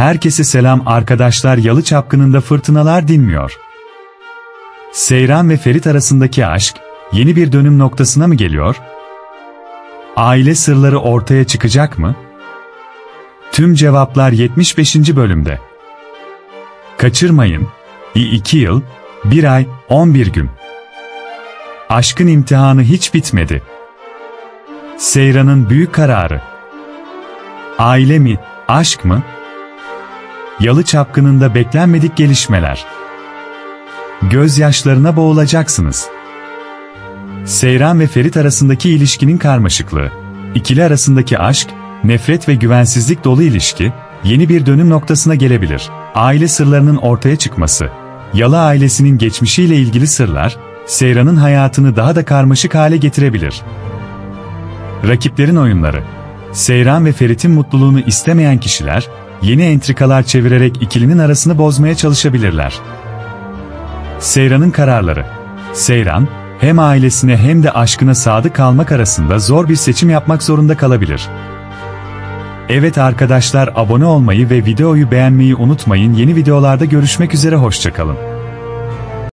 Herkese selam arkadaşlar Yalı Çapkını'nda fırtınalar dinmiyor. Seyran ve Ferit arasındaki aşk, yeni bir dönüm noktasına mı geliyor? Aile sırları ortaya çıkacak mı? Tüm cevaplar 75. bölümde. Kaçırmayın. İ 2 yıl, 1 ay, 11 gün. Aşkın imtihanı hiç bitmedi. Seyran'ın büyük kararı. Aile mi, aşk mı? Yalı Çapkını'nda beklenmedik gelişmeler. Gözyaşlarına boğulacaksınız. Seyran ve Ferit arasındaki ilişkinin karmaşıklığı. İkili arasındaki aşk, nefret ve güvensizlik dolu ilişki, yeni bir dönüm noktasına gelebilir. Aile sırlarının ortaya çıkması. Yalı ailesinin geçmişiyle ilgili sırlar, Seyran'ın hayatını daha da karmaşık hale getirebilir. Rakiplerin oyunları. Seyran ve Ferit'in mutluluğunu istemeyen kişiler, yeni entrikalar çevirerek ikilinin arasını bozmaya çalışabilirler. Seyran'ın kararları. Seyran, hem ailesine hem de aşkına sadık kalmak arasında zor bir seçim yapmak zorunda kalabilir. Evet arkadaşlar abone olmayı ve videoyu beğenmeyi unutmayın. Yeni videolarda görüşmek üzere hoşçakalın.